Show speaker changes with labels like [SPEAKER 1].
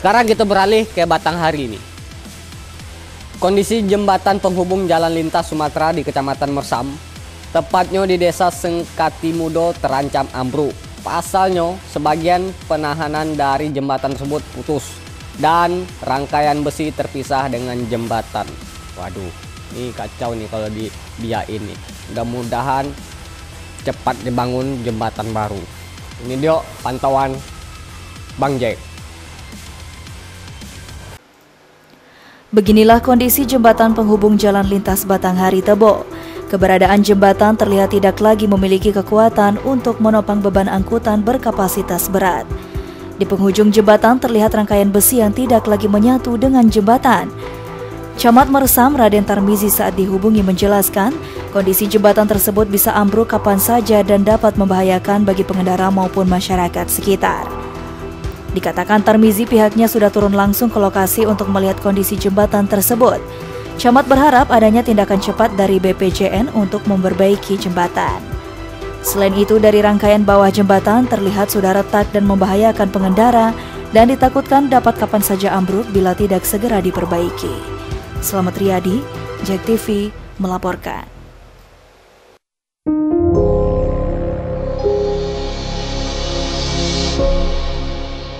[SPEAKER 1] Sekarang kita beralih ke Batanghari ini. Kondisi jembatan penghubung jalan lintas Sumatera di Kecamatan Mersam, tepatnya di Desa Sengkati Mudo terancam ambruk. Pasalnya, sebagian penahanan dari jembatan tersebut putus dan rangkaian besi terpisah dengan jembatan. Waduh, ini kacau nih kalau di dia ini. Mudah-mudahan cepat dibangun jembatan baru. Ini dia pantauan Bang Jack.
[SPEAKER 2] Beginilah kondisi jembatan penghubung jalan lintas Batanghari Tebo. Keberadaan jembatan terlihat tidak lagi memiliki kekuatan untuk menopang beban angkutan berkapasitas berat. Di penghujung jembatan terlihat rangkaian besi yang tidak lagi menyatu dengan jembatan. Camat Mersam Raden Tarmizi saat dihubungi menjelaskan, kondisi jembatan tersebut bisa ambruk kapan saja dan dapat membahayakan bagi pengendara maupun masyarakat sekitar. Dikatakan Tarmizi pihaknya sudah turun langsung ke lokasi untuk melihat kondisi jembatan tersebut. Camat berharap adanya tindakan cepat dari BPJN untuk memperbaiki jembatan. Selain itu, dari rangkaian bawah jembatan terlihat sudah retak dan membahayakan pengendara dan ditakutkan dapat kapan saja ambruk bila tidak segera diperbaiki. Selamat Riyadi, Jack TV melaporkan.